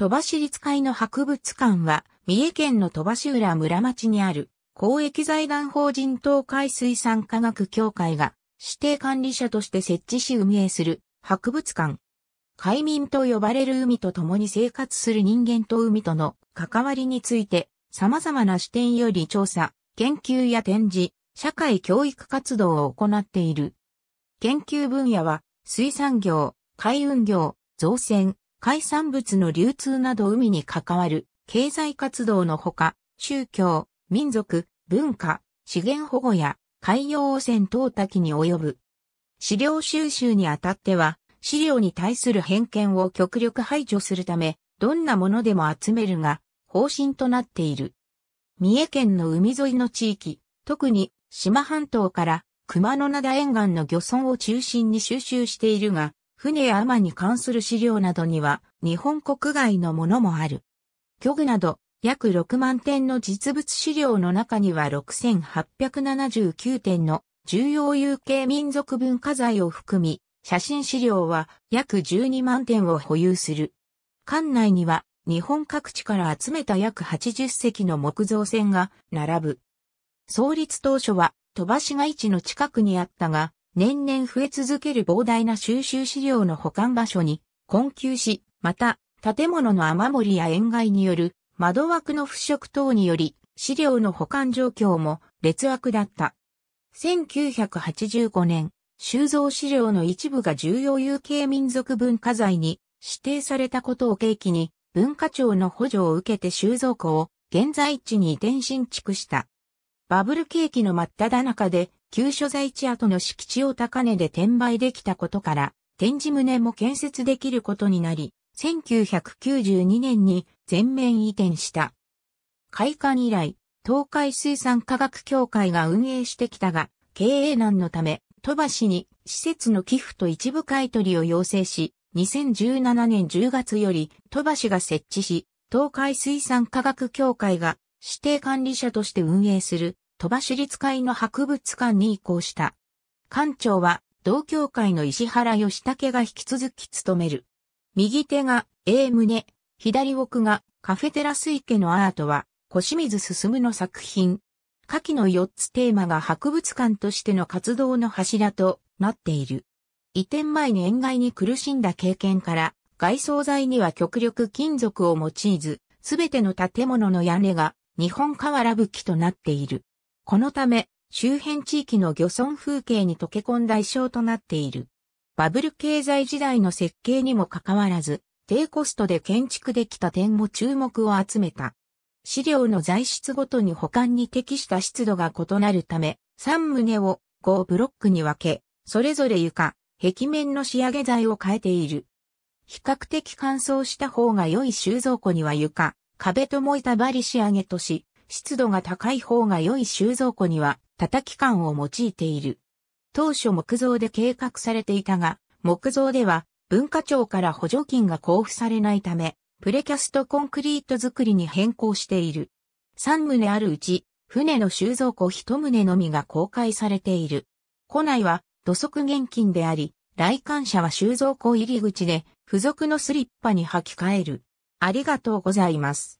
鳥羽市立会の博物館は、三重県の鳥羽市浦村町にある、公益財団法人東海水産科学協会が、指定管理者として設置し運営する、博物館。海民と呼ばれる海と共に生活する人間と海との関わりについて、様々な視点より調査、研究や展示、社会教育活動を行っている。研究分野は、水産業、海運業、造船、海産物の流通など海に関わる経済活動のほか、宗教、民族、文化、資源保護や海洋汚染等多岐に及ぶ。資料収集にあたっては、資料に対する偏見を極力排除するため、どんなものでも集めるが、方針となっている。三重県の海沿いの地域、特に島半島から熊野灘沿岸の漁村を中心に収集しているが、船や海に関する資料などには日本国外のものもある。漁具など約6万点の実物資料の中には6879点の重要有形民族文化財を含み、写真資料は約12万点を保有する。館内には日本各地から集めた約80隻の木造船が並ぶ。創立当初は鳥羽市街地の近くにあったが、年々増え続ける膨大な収集資料の保管場所に困窮し、また建物の雨漏りや塩害による窓枠の腐食等により資料の保管状況も劣悪だった。1985年、収蔵資料の一部が重要有形民族文化財に指定されたことを契機に文化庁の補助を受けて収蔵庫を現在地に移転新築した。バブル景気の真っ只中で旧所在地跡の敷地を高値で転売できたことから展示棟も建設できることになり、1992年に全面移転した。開館以来、東海水産科学協会が運営してきたが、経営難のため、鳥羽市に施設の寄付と一部買取を要請し、2017年10月より鳥羽市が設置し、東海水産科学協会が指定管理者として運営する鳥羽市立会の博物館に移行した。館長は同協会の石原義武が引き続き務める。右手が A 胸、左奥がカフェテラス池のアートは小清水進の作品。下記の4つテーマが博物館としての活動の柱となっている。移転前に塩害に苦しんだ経験から、外装材には極力金属を用いず、すべての建物の屋根が日本瓦吹きとなっている。このため、周辺地域の漁村風景に溶け込んだ衣装となっている。バブル経済時代の設計にもかかわらず、低コストで建築できた点も注目を集めた。資料の材質ごとに保管に適した湿度が異なるため、3棟を5ブロックに分け、それぞれ床、壁面の仕上げ材を変えている。比較的乾燥した方が良い収蔵庫には床、壁とも板張り仕上げとし、湿度が高い方が良い収蔵庫には叩き感を用いている。当初木造で計画されていたが、木造では文化庁から補助金が交付されないため、プレキャストコンクリート作りに変更している。3棟あるうち、船の収蔵庫1棟のみが公開されている。庫内は土足現金であり、来館者は収蔵庫入り口で付属のスリッパに履き替える。ありがとうございます。